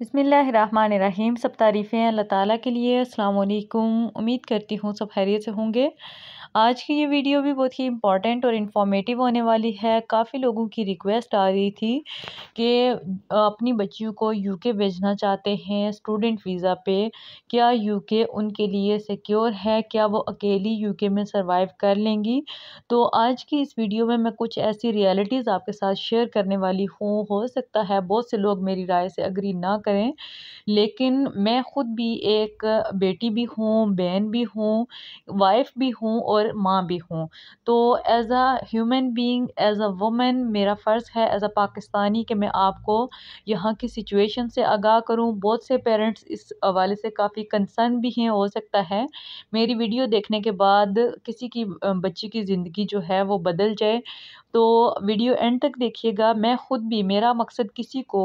बिसमीम सब तारीफ़ें अल्लाह ताला के लिए। अस्सलाम उम्मीद करती हूँ सब खैरियत से होंगे। आज की ये वीडियो भी बहुत ही इंपॉर्टेंट और इन्फॉर्मेटिव होने वाली है। काफ़ी लोगों की रिक्वेस्ट आ रही थी कि अपनी बच्चियों को यूके भेजना चाहते हैं स्टूडेंट वीज़ा पे। क्या यूके उनके लिए सिक्योर है? क्या वो अकेली यूके में सरवाइव कर लेंगी? तो आज की इस वीडियो में मैं कुछ ऐसी रियलिटीज़ आपके साथ शेयर करने वाली हूँ। हो सकता है बहुत से लोग मेरी राय से अग्री ना करें, लेकिन मैं ख़ुद भी एक बेटी भी हूँ, बहन भी हूँ वाइफ भी हूँ और और माँ भी हूँ। तो as a human being as a women मेरा फ़र्ज़ है एज़ अ पाकिस्तानी कि मैं आपको यहाँ की सिचुएशन से आगाह करूँ। बहुत से पेरेंट्स इस हवाले से काफ़ी कंसर्न भी हैं, हो सकता है मेरी वीडियो देखने के बाद किसी की बच्ची की ज़िंदगी जो है वो बदल जाए। तो वीडियो एंड तक देखिएगा। मैं ख़ुद भी, मेरा मकसद किसी को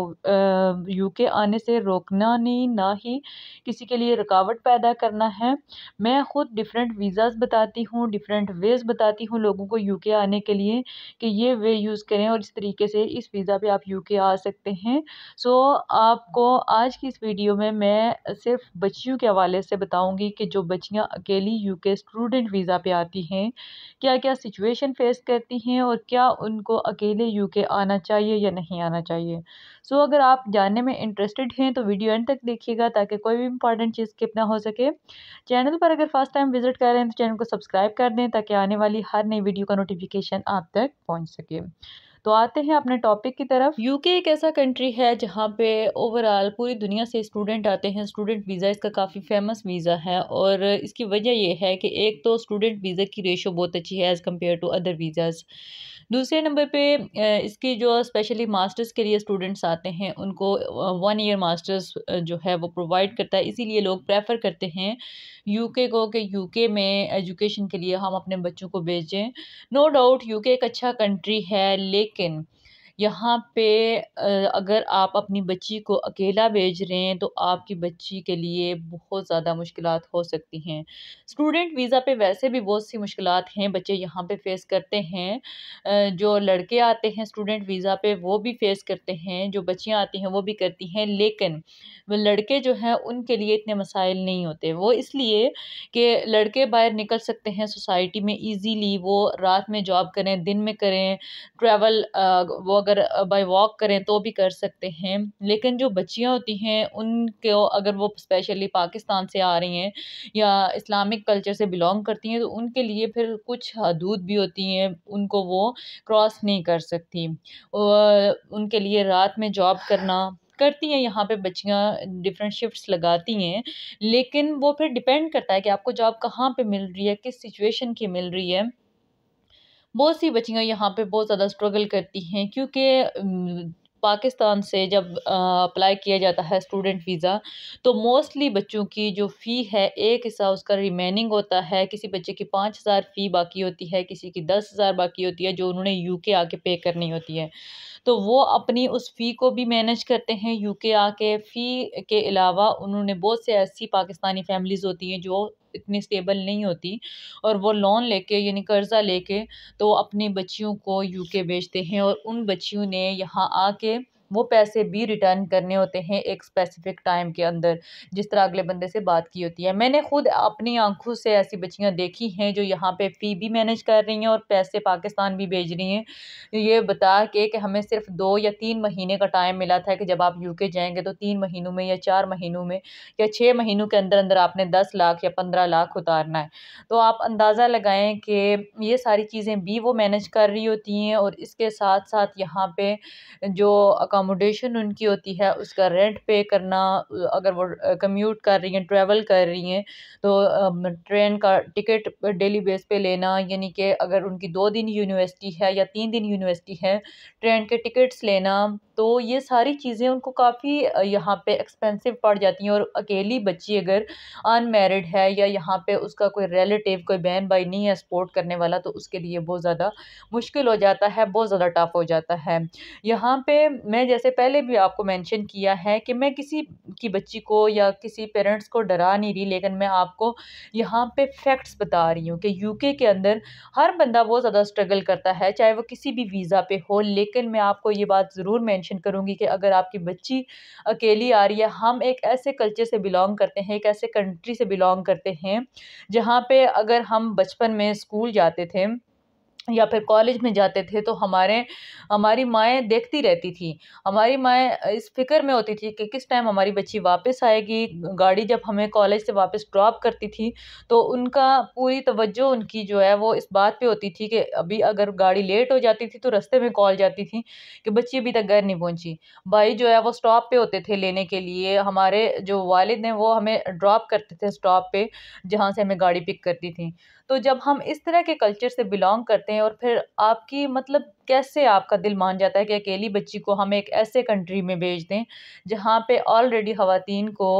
यूके आने से रोकना नहीं, ना ही किसी के लिए रुकावट पैदा करना है। मैं ख़ुद डिफरेंट वीज़ाज़ बताती हूँ डिफरेंट वेज़ बताती हूँ लोगों को यूके आने के लिए कि ये वे यूज़ करें और इस तरीके से इस वीज़ा पे आप यूके आ सकते हैं। सो आपको आज की इस वीडियो में मैं सिर्फ़ बच्चियों के हवाले से बताऊँगी कि जो बच्चियाँ अकेली यूके स्टूडेंट वीज़ा पे आती हैं क्या क्या सिचुएशन फेस करती हैं और क्या उनको अकेले यूके आना चाहिए या नहीं आना चाहिए? सो so, अगर आप जानने में इंटरेस्टेड हैं तो वीडियो एंड तक देखिएगा ताकि कोई भी इंपॉर्टेंट चीज़ स्किप ना हो सके। चैनल पर अगर फ़र्स्ट टाइम विज़िट कर रहे हैं तो चैनल को सब्सक्राइब कर दें ताकि आने वाली हर नई वीडियो का नोटिफिकेशन आप तक पहुँच सके। तो आते हैं अपने टॉपिक की तरफ़। यूके एक ऐसा कंट्री है जहाँ पे ओवरऑल पूरी दुनिया से स्टूडेंट आते हैं। स्टूडेंट वीज़ा इसका काफ़ी फ़ेमस वीज़ा है और इसकी वजह यह है कि एक तो स्टूडेंट वीज़ा की रेशो बहुत अच्छी है as compare to other visas दूसरे नंबर पे इसकी जो स्पेशली मास्टर्स के लिए स्टूडेंट्स आते हैं, उनको वन ईयर मास्टर्स जो है वो प्रोवाइड करता है। इसीलिए लोग प्रेफर करते हैं यूके को कि यूके में एजुकेशन के लिए हम अपने बच्चों को भेजें। नो डाउट यूके एक अच्छा कंट्री है, लेकिन taken यहाँ पे अगर आप अपनी बच्ची को अकेला भेज रहे हैं तो आपकी बच्ची के लिए बहुत ज़्यादा मुश्किल हो सकती हैं। स्टूडेंट वीज़ा पे वैसे भी बहुत सी मुश्किल हैं, बच्चे यहाँ पे फेस करते हैं। जो लड़के आते हैं स्टूडेंट वीज़ा पे, वो भी फेस करते हैं, जो बच्चियाँ आती हैं, वो भी करती हैं, लेकिन लड़के जो हैं, उनके लिए इतने मसाइल नहीं होते। वो इसलिए कि लड़के बाहर निकल सकते हैं सोसाइटी में ईज़ीली वो रात में जॉब करें, दिन में करें, ट्रैवल वो बाय वॉक करें तो भी कर सकते हैं। लेकिन जो बच्चियाँ होती हैं, उनको अगर वो स्पेशली पाकिस्तान से आ रही हैं या इस्लामिक कल्चर से बिलोंग करती हैं तो उनके लिए फिर कुछ हदूद भी होती हैं, उनको वो क्रॉस नहीं कर सकती। उनके लिए रात में जॉब करना करती हैं, यहाँ पे बच्चियाँ डिफरेंट शिफ्ट्स लगाती हैं, लेकिन वो फिर डिपेंड करता है कि आपको जॉब कहाँ पे मिल रही है, किस सिचुएशन की मिल रही है। बहुत सी बच्चियाँ यहाँ पे बहुत ज़्यादा स्ट्रगल करती हैं, क्योंकि पाकिस्तान से जब अप्लाई किया जाता है स्टूडेंट वीज़ा तो मोस्टली बच्चों की जो फ़ी है, एक हिस्सा उसका रिमेनिंग होता है। किसी बच्चे की पाँच हज़ार फ़ी बाकी होती है, किसी की दस हज़ार बाकी होती है, जो उन्होंने यूके आके पे करनी होती है। तो वो अपनी उस फ़ी को भी मैनेज करते हैं यूके आके। फ़ी के अलावा उन्होंने बहुत से ऐसी पाकिस्तानी फैमिलीज़ होती हैं, जो इतनी स्टेबल नहीं होती और वो लोन लेके, यानी कर्ज़ा लेके तो अपनी बच्चियों को यूके भेजते हैं और उन बच्चियों ने यहाँ आके वो पैसे भी रिटर्न करने होते हैं एक स्पेसिफिक टाइम के अंदर, जिस तरह अगले बंदे से बात की होती है। मैंने खुद अपनी आँखों से ऐसी बच्चियाँ देखी हैं जो यहाँ पे फ़ी भी मैनेज कर रही हैं और पैसे पाकिस्तान भी भेज रही हैं। ये बता के कि हमें सिर्फ़ दो या तीन महीने का टाइम मिला था कि जब आप यूके जाएँगे तो तीन महीनों में या चार महीनों में या छः महीनों के अंदर अंदर आपने दस लाख या पंद्रह लाख उतारना है। तो आप अंदाज़ा लगाएँ कि ये सारी चीज़ें भी वो मैनेज कर रही होती हैं और इसके साथ साथ यहाँ पे जो अकोमोडेशन उनकी होती है, उसका रेंट पे करना, अगर वो कम्यूट कर रही हैं ट्रैवल कर रही हैं तो ट्रेन का टिकट डेली बेस पे लेना, यानी कि अगर उनकी दो दिन यूनिवर्सिटी है या तीन दिन यूनिवर्सिटी है ट्रेन के टिकट्स लेना तो ये सारी चीज़ें उनको काफ़ी यहाँ पे एक्सपेंसिव पड़ जाती हैं और अकेली बच्ची अगर अनमेरिड है या यहाँ पे उसका कोई रिलेटिव कोई बहन भाई नहीं है सपोर्ट करने वाला तो उसके लिए बहुत ज़्यादा मुश्किल हो जाता है, बहुत ज़्यादा टफ हो जाता है। यहाँ पे मैं जैसे पहले भी आपको मेंशन किया है कि मैं किसी की बच्ची को या किसी पेरेंट्स को डरा नहीं रही, लेकिन मैं आपको यहाँ पे फैक्ट्स बता रही हूँ कि यूके के अंदर हर बंदा बहुत ज़्यादा स्ट्रगल करता है, चाहे वो किसी भी वीज़ा पे हो, लेकिन मैं आपको ये बात ज़रूर मेंशन करूँगी कि अगर आपकी बच्ची अकेली आ रही है, हम एक ऐसे कल्चर से बिलोंग करते हैं, एक ऐसे कंट्री से बिलोंग करते हैं, जहाँ पर अगर हम बचपन में स्कूल जाते थे या फिर कॉलेज में जाते थे तो हमारे, हमारी माएँ देखती रहती थी। हमारी माएँ इस फ़िक्र में होती थी कि किस टाइम हमारी बच्ची वापस आएगी। गाड़ी जब हमें कॉलेज से वापस ड्रॉप करती थी तो उनका पूरी तवज्जो उनकी जो है वो इस बात पे होती थी कि अभी अगर गाड़ी लेट हो जाती थी तो रास्ते में कॉल जाती थी कि बच्ची अभी तक घर नहीं पहुँची। भाई जो है वो स्टॉप पर होते थे लेने के लिए। हमारे जो वालिद हैं वो हमें ड्रॉप करते थे स्टॉप पर जहाँ से हमें गाड़ी पिक करती थी। तो जब हम इस तरह के कल्चर से बिलोंग करते हैं और फिर आपकी मतलब कैसे आपका दिल मान जाता है कि अकेली बच्ची को हम एक ऐसे कंट्री में भेज दें, जहाँ पे ऑलरेडी ख़वातीन को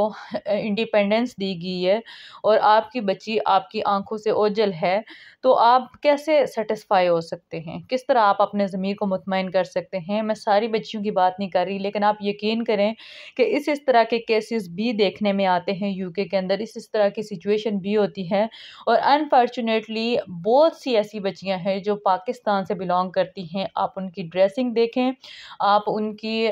इंडिपेंडेंस दी गई है और आपकी बच्ची आपकी आँखों से ओझल है तो आप कैसे सेटिस्फाई हो सकते हैं? किस तरह आप अपने ज़मीर को मुतमिन कर सकते हैं? मैं सारी बच्चियों की बात नहीं कर रही, लेकिन आप यकीन करें कि इस इस तरह के केसेस भी देखने में आते हैं यूके के अंदर, इस इस तरह की सिचुएशन भी होती है और अनफॉर्चुनेटली बहुत सी ऐसी बच्चियाँ हैं जो पाकिस्तान से बिलोंग करती हैं। आप उनकी ड्रेसिंग देखें, आप उनकी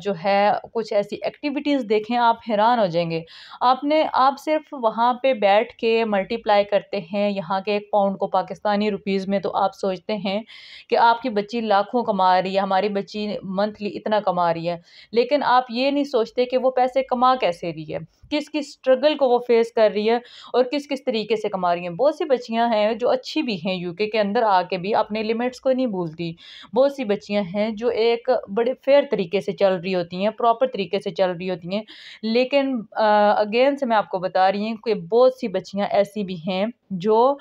जो है, कुछ ऐसी एक्टिविटीज़ देखें, आप हैरान हो जाएँगे। आपने, आप सिर्फ़ वहाँ पे बैठ के मल्टीप्लाई करते हैं, यहाँ के एक पाउंड को पाकिस्तानी रुपीज़ में तो आप सोचते हैं कि आपकी बच्ची लाखों कमा रही है, हमारी बच्ची मंथली इतना कमा रही है। लेकिन आप ये नहीं सोचते कि वो पैसे कमा कैसे रही है? किस किस स्ट्रगल को वो फेस कर रही है और किस किस तरीके से कमा रही हैं? बहुत सी बच्चियाँ हैं जो अच्छी भी हैं, यूके के अंदर आके भी अपने लिमिट्स को नहीं भूलती। बहुत सी बच्चियाँ हैं जो एक बड़े फेयर तरीके से चल रही होती हैं प्रॉपर तरीके से चल रही होती हैं। लेकिन अगेन से मैं आपको बता रही हूँ कि बहुत सी बच्चियाँ ऐसी भी हैं जो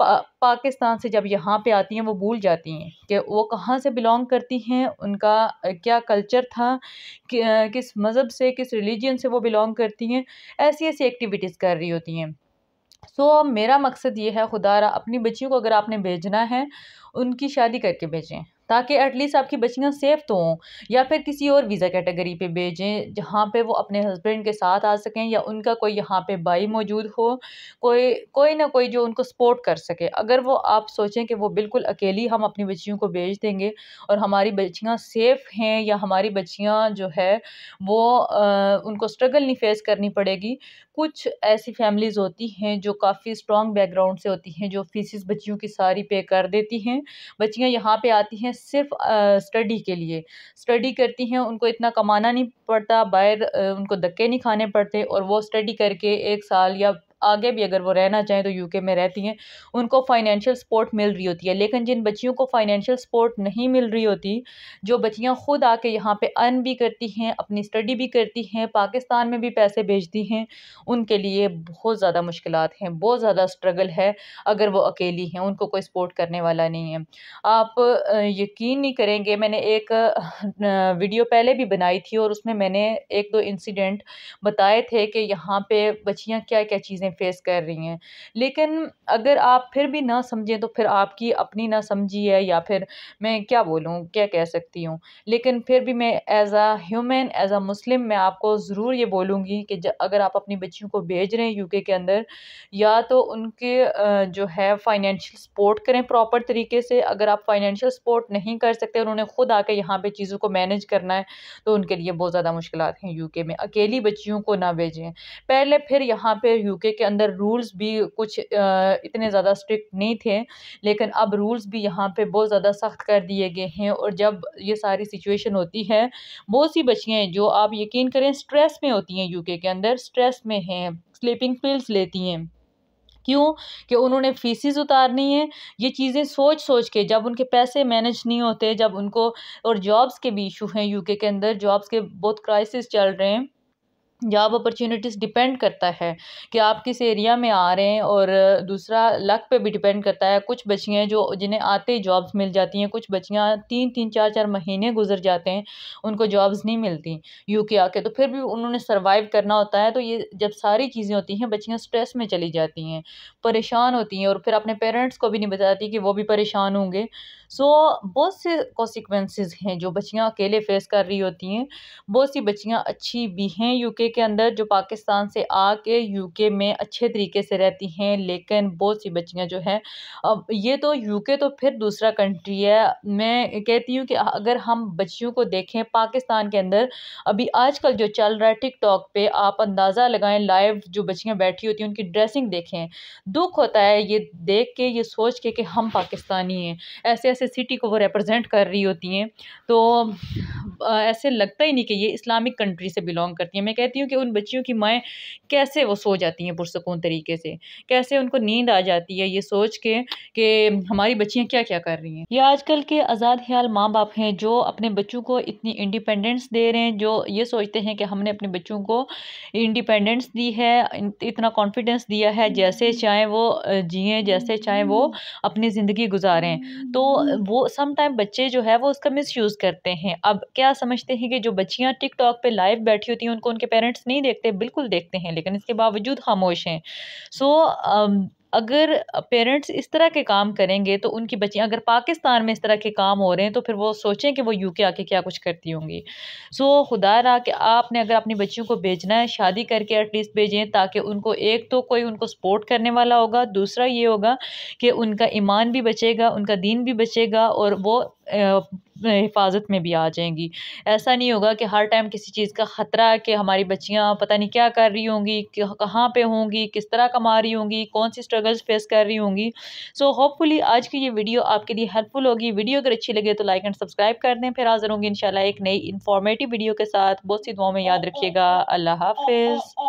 पा, पाकिस्तान से जब यहाँ पे आती हैं वो भूल जाती हैं कि वो कहाँ से बिलोंग करती हैं उनका क्या कल्चर था कि, किस मज़हब से किस रिलीजन से वो बिलोंग करती हैं ऐसी ऐसी एक्टिविटीज़ कर रही होती हैं। सो so, मेरा मकसद ये है खुदारा अपनी बच्चियों को अगर आपने भेजना है उनकी शादी करके भेजें। ताकि एटलीस्ट आपकी बच्चियाँ सेफ़ तो हों या फिर किसी और वीज़ा कैटेगरी पे भेजें जहाँ पे वो अपने हस्बैंड के साथ आ सकें या उनका कोई यहाँ पे भाई मौजूद हो कोई कोई ना कोई जो उनको सपोर्ट कर सके। अगर वो आप सोचें कि वो बिल्कुल अकेली हम अपनी बच्चियों को भेज देंगे और हमारी बच्चियाँ सेफ़ हैं या हमारी बच्चियाँ जो है वो आ, उनको स्ट्रगल नहीं फेस करनी पड़ेगी कुछ ऐसी फैमिलीज़ होती हैं जो काफ़ी स्ट्रॉन्ग बैकग्राउंड से होती हैं जो फीसिस बच्चियों की सारी पे कर देती हैं। बच्चियाँ यहाँ पे आती हैं सिर्फ़ स्टडी के लिए। स्टडी करती हैं, उनको इतना कमाना नहीं पड़ता, बाहर उनको धक्के नहीं खाने पड़ते और वो स्टडी करके एक साल या आगे भी अगर वो रहना चाहें तो यूके में रहती हैं। उनको फाइनेंशियल सपोर्ट मिल रही होती है। लेकिन जिन बच्चियों को फाइनेंशियल सपोर्ट नहीं मिल रही होती, जो बच्चियाँ खुद आके यहाँ पे अर्न भी करती हैं, अपनी स्टडी भी करती हैं, पाकिस्तान में भी पैसे भेजती हैं, उनके लिए बहुत ज़्यादा मुश्किल हैं, बहुत ज़्यादा स्ट्रगल है अगर वो अकेली हैं, उनको कोई सपोर्ट करने वाला नहीं है। आप यकीन नहीं करेंगे, मैंने एक वीडियो पहले भी बनाई थी और उसमें मैंने एक दो इंसिडेंट बताए थे कि यहाँ पे बच्चियाँ क्या क्या चीज़ें फेस कर रही हैं। लेकिन अगर आप फिर भी ना समझें तो फिर आपकी अपनी ना समझी है या फिर मैं क्या बोलूँ, क्या कह सकती हूँ? लेकिन फिर भी मैं as a human as a Muslim मैं आपको ज़रूर ये बोलूँगी कि अगर आप अपनी बच्चियों को भेज रहे हैं यूके के अंदर, या तो उनके जो है फाइनेंशियल सपोर्ट करें प्रॉपर तरीके से। अगर आप फाइनेंशियल सपोर्ट नहीं कर सकते उन्होंने खुद आके यहाँ पे चीज़ों को मैनेज करना है तो उनके लिए बहुत ज़्यादा मुश्किल हैं यूके में। अकेली बच्चियों को ना भेजें। पहले फिर यहाँ पे यूके के अंदर रूल्स भी कुछ इतने ज़्यादा स्ट्रिक्ट नहीं थे, लेकिन अब रूल्स भी यहाँ पे बहुत ज़्यादा सख्त कर दिए गए हैं और जब ये सारी सिचुएशन होती है, बहुत सी बच्चियाँ जो आप यकीन करें स्ट्रेस में होती हैं यूके के अंदर स्ट्रेस में हैं स्लीपिंग पिल्स लेती हैं। क्यों? कि उन्होंने फीसिस उतारनी है, ये चीज़ें सोच सोच के, जब उनके पैसे मैनेज नहीं होते, जब उनको और जॉब्स के भी इशू हैं यूके के अंदर जॉब्स के बहुत क्राइसिस चल रहे हैं जॉब अपॉर्चुनिटीज़ डिपेंड करता है कि आप किस एरिया में आ रहे हैं और दूसरा लक पे भी डिपेंड करता है। कुछ बच्चियाँ जो, जिन्हें आते ही जॉब्स मिल जाती हैं, कुछ बच्चियाँ तीन तीन, चार चार महीने गुजर जाते हैं, उनको जॉब्स नहीं मिलती यूके आके। तो फिर भी उन्होंने सर्वाइव करना होता है तो ये जब सारी चीज़ें होती हैं, बच्चियाँ स्ट्रेस में चली जाती हैं, परेशान होती हैं और फिर अपने पेरेंट्स को भी नहीं बताती कि वो भी परेशान होंगे। सो बहुत से कॉन्सिक्वेंसेस हैं जो बच्चियाँ अकेले फेस कर रही होती हैं। बहुत सी बच्चियाँ अच्छी भी हैं यूके के अंदर, जो पाकिस्तान से आके यूके में अच्छे तरीके से रहती हैं, लेकिन बहुत सी बच्चियाँ जो हैं, अब ये तो यूके तो फिर दूसरा कंट्री है। मैं कहती हूँ कि अगर हम बच्चियों को देखें पाकिस्तान के अंदर, अभी आजकल जो चल रहा है टिकटॉक पे, आप अंदाज़ा लगाएँ लाइव जो बच्चियाँ बैठी होती हैं, उनकी ड्रेसिंग देखें। दुख होता है ये देख के, ये सोच के कि हम पाकिस्तानी हैं। ऐसे ऐसे सिटी को वो रिप्रेजेंट कर रही होती हैं। तो ऐसे लगता ही नहीं कि ये इस्लामिक कंट्री से बिलोंग करती हैं। मैं कहती हूँ कि उन बच्चियों की माएँ कैसे वो सो जाती हैं पुरसकून तरीके से? कैसे उनको नींद आ जाती है ये सोच के कि हमारी बच्चियाँ क्या क्या कर रही हैं? ये आजकल के आज़ाद ख्याल माँ बाप हैं जो अपने बच्चों को इतनी इंडिपेंडेंस दे रहे हैं, जो ये सोचते हैं कि हमने अपने बच्चों को इंडिपेंडेंस दी है इतना कॉन्फिडेंस दिया है जैसे चाहें वो जिए, जैसे चाहें वो अपनी ज़िंदगी गुजारें। तो वो समाइम बच्चे जो है, वो उसका मिस करते हैं। अब क्या समझते हैं कि जो बच्चियाँ टिकटॉक पे लाइव बैठी होती हैं, उनको, उनके पेरेंट्स नहीं देखते? बिल्कुल देखते हैं, लेकिन इसके बावजूद खामोश हैं। सो अगर पेरेंट्स इस तरह के काम करेंगे तो उनकी बच्चियाँ अगर पाकिस्तान में इस तरह के काम हो रहे हैं तो फिर वो सोचें कि वो यूके आके क्या कुछ करती होंगी। सो so, खुदा रहा कि आपने अगर अपनी बच्चियों को भेजना है शादी करके एटलीस्ट भेजें ताकि उनको एक तो कोई उनको सपोर्ट करने वाला होगा दूसरा ये होगा कि उनका ईमान भी बचेगा उनका दीन भी बचेगा और वो हिफाजत में भी आ जाएँगी। ऐसा नहीं होगा कि हर टाइम किसी चीज़ का ख़तरा है कि हमारी बच्चियाँ पता नहीं क्या कर रही होंगी कहाँ पे होंगी किस तरह कमा रही होंगी कौन सी स्ट्रगल्स फेस कर रही होंगी। सो होपफुली आज की ये वीडियो आपके लिए हेल्पफुल होगी। वीडियो अगर अच्छी लगे तो लाइक एंड सब्सक्राइब कर दें। फिर हाजिर होंगी इन एक नई इन्फॉर्मेटिव वीडियो के साथ। बहुत सी दुआओं में याद रखिएगा। अल्लाह हाफिज़।